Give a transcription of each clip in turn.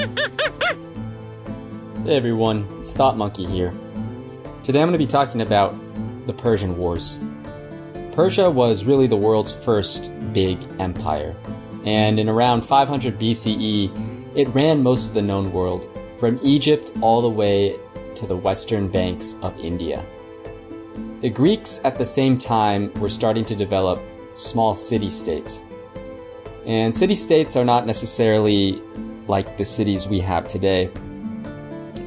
Hey everyone, it's Thought Monkey here. Today I'm going to be talking about the Persian Wars. Persia was really the world's first big empire, and in around 500 BCE, it ran most of the known world, from Egypt all the way to the western banks of India. The Greeks at the same time were starting to develop small city states. And city states are not necessarily like the cities we have today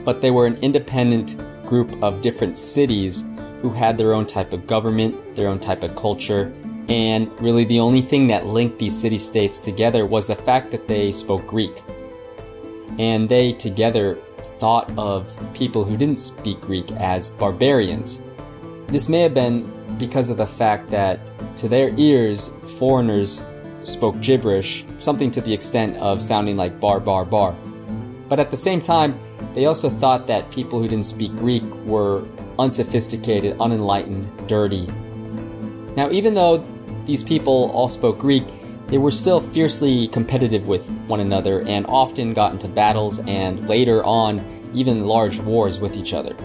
but they were an independent group of different cities who had their own type of government, their own type of culture, and really the only thing that linked these city states together was the fact that they spoke Greek. And they together thought of people who didn't speak Greek as barbarians. This may have been because of the fact that to their ears, foreigners spoke gibberish, something to the extent of sounding like bar, bar, bar. But at the same time, they also thought that people who didn't speak Greek were unsophisticated, unenlightened, dirty. Now, even though these people all spoke Greek, they were still fiercely competitive with one another and often got into battles and later on even large wars with each other.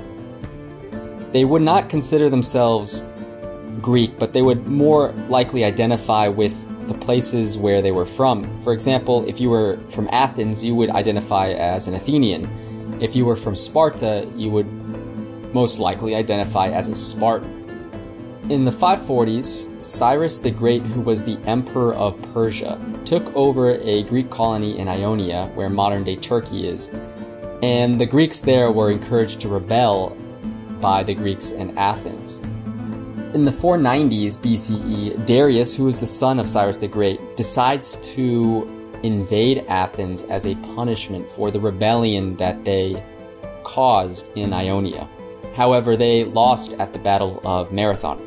They would not consider themselves Greek, but they would more likely identify with the places where they were from. For example, if you were from Athens, you would identify as an Athenian. If you were from Sparta, you would most likely identify as a Spartan. In the 540s, Cyrus the Great, who was the emperor of Persia, took over a Greek colony in Ionia, where modern day Turkey is, and the Greeks there were encouraged to rebel by the Greeks in Athens. In the 490s BCE, Darius, who was the son of Cyrus the Great, decides to invade Athens as a punishment for the rebellion that they caused in Ionia. However, they lost at the Battle of Marathon.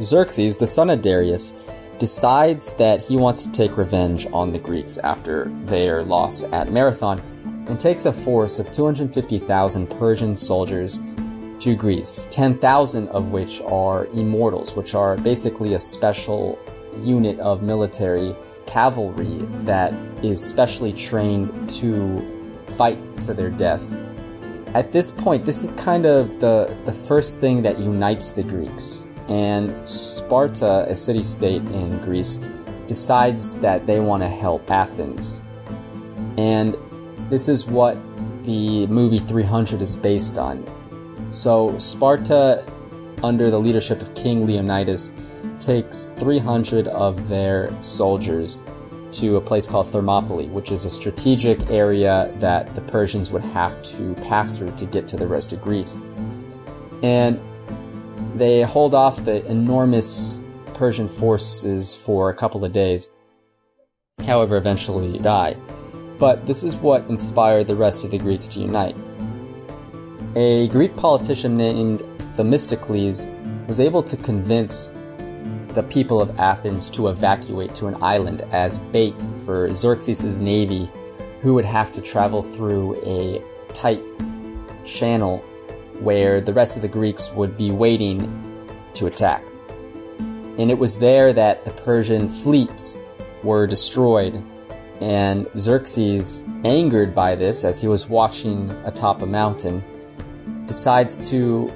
Xerxes, the son of Darius, decides that he wants to take revenge on the Greeks after their loss at Marathon and takes a force of 250,000 Persian soldiers to Greece, 10,000 of which are immortals, which are basically a special unit of military cavalry that is specially trained to fight to their death. At this point, this is kind of the, the first thing that unites the Greeks. And Sparta, a city state in Greece, decides that they want to help Athens. And this is what the movie 300 is based on. So, Sparta, under the leadership of King Leonidas, takes 300 of their soldiers to a place called Thermopylae, which is a strategic area that the Persians would have to pass through to get to the rest of Greece. And they hold off the enormous Persian forces for a couple of days, however, eventually die. But this is what inspired the rest of the Greeks to unite. A Greek politician named Themistocles was able to convince the people of Athens to evacuate to an island as bait for Xerxes' navy, who would have to travel through a tight channel where the rest of the Greeks would be waiting to attack. And it was there that the Persian fleets were destroyed, and Xerxes, angered by this as he was watching atop a mountain, decides to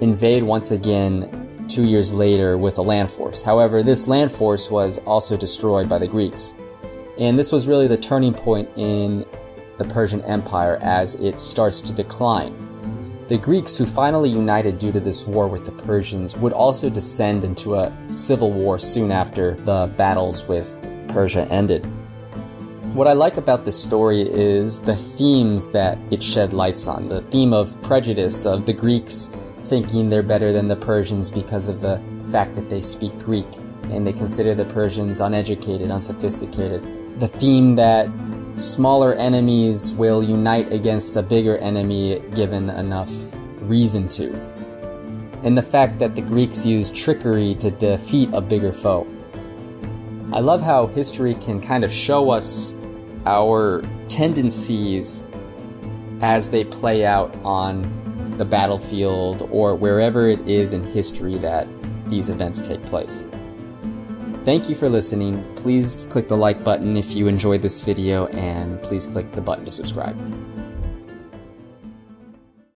invade once again two years later with a land force. However, this land force was also destroyed by the Greeks. And this was really the turning point in the Persian Empire as it starts to decline. The Greeks, who finally united due to this war with the Persians, would also descend into a civil war soon after the battles with Persia ended. What I like about this story is the themes that it shed lights on. The theme of prejudice, of the Greeks thinking they're better than the Persians because of the fact that they speak Greek and they consider the Persians uneducated, unsophisticated. The theme that smaller enemies will unite against a bigger enemy given enough reason to. And the fact that the Greeks used trickery to defeat a bigger foe. I love how history can kind of show us our tendencies as they play out on the battlefield or wherever it is in history that these events take place. Thank you for listening. Please click the like button if you enjoyed this video and please click the button to subscribe.